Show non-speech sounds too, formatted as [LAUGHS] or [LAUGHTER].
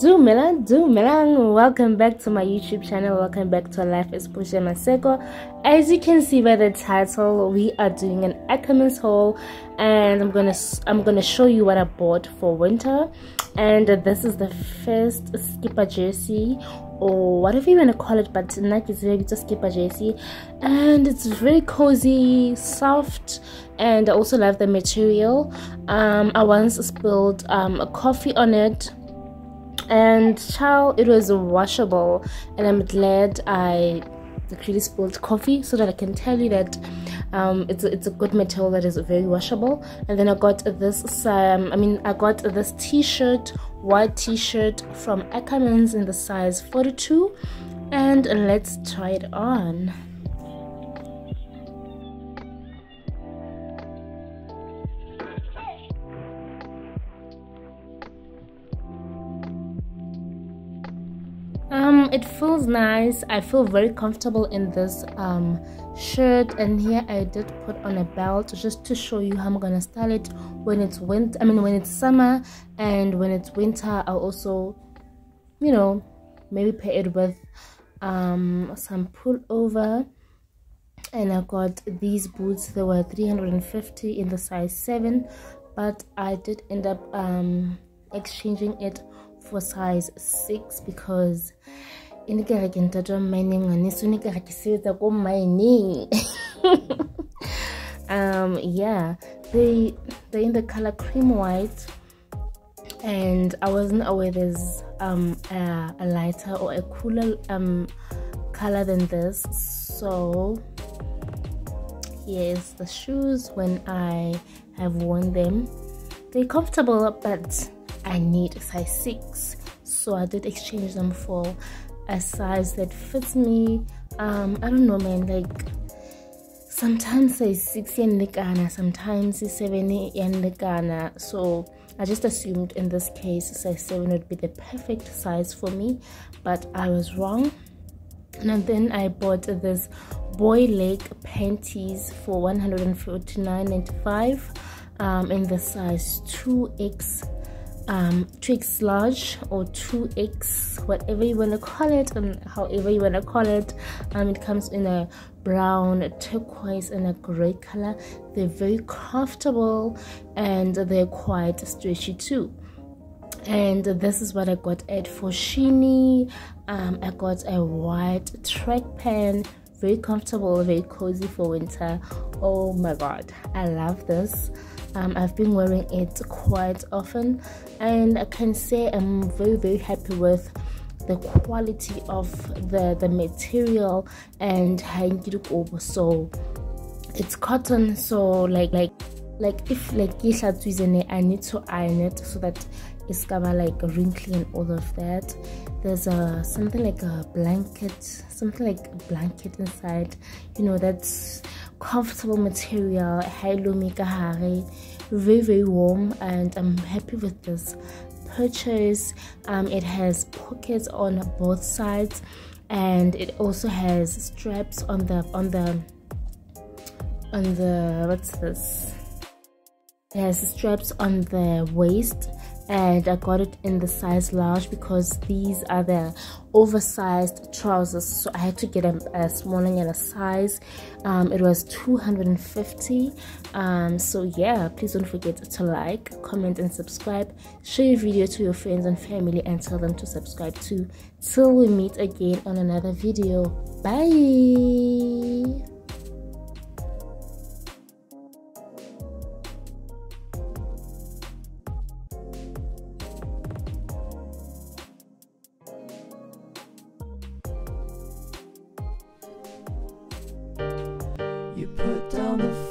Do Milan. Welcome back to my YouTube channel. Welcome back to Life is Portia Maseko. As you can see by the title, we are doing an Ackermans haul, and I'm gonna I'm gonna show you what I bought for winter. And this is the first skipper jersey or whatever you want to call it, but tonight it's very just skipper jersey, and it's very cozy, soft, and I also love the material. Um, I once spilled um, a coffee on it and child it was washable. And i'm glad i actually spilled coffee so that i can tell you that um, it's, a, it's a good material that is very washable. And then i got this um, i mean i got this t-shirt white t-shirt from ackermans in the size 42 and let's try it on it feels nice. I feel very comfortable in this um shirt. And here i did put on a belt just to show you how i'm gonna style it when it's winter i mean when it's summer and when it's winter i'll also you know maybe pair it with um some pullover. And i got these boots. They were 350 in the size 7 but i did end up um exchanging it for size 6 because e ne ke re ke ntate wa mmine ngwaneso ne ke re ke sebetsa ko mining. [LAUGHS] Um yeah. They they in the color cream white. And i wasn't aware there's um a, a lighter or a cooler um color than this. So here's the shoes when i have worn them. They're comfortable but I need a size 6 so I did exchange them for a size that fits me. Um I don't know man like sometimes size 6 yanlikana sometimes it's 7 yanlikana so I just assumed in this case size 7 would be the perfect size for me but I was wrong. And then I bought this boy leg panties for 149.95 um, in the size 2x um 2x large or 2x whatever you want to call it and however you want to call it. Um it comes in a brown turquoise and a gray color. They're very comfortable and they're quite stretchy too. And this is what i got at foschini um i got a white track pant very comfortable very cozy for winter. Oh my god i love this. Um, I've been wearing it quite often and I can say I'm very very happy with the quality of the the material and so it's cotton so like like like if like I need to iron it so that it's cover like a wrinkly and all of that. There's a something like a blanket something like a blanket inside. You know that's comfortable material. Very very warm and i'm happy with this purchase. Um, it has pockets on both sides and it also has straps on the on the on the what's this? It has straps on the waist and I got it in the size large because these are the oversized trousers. So I had to get a, a smaller and a size. Um, it was 250 um, so yeah please don't forget to like comment and subscribe. Share your video to your friends and family and tell them to subscribe too. Till we meet again on another video. Bye Down the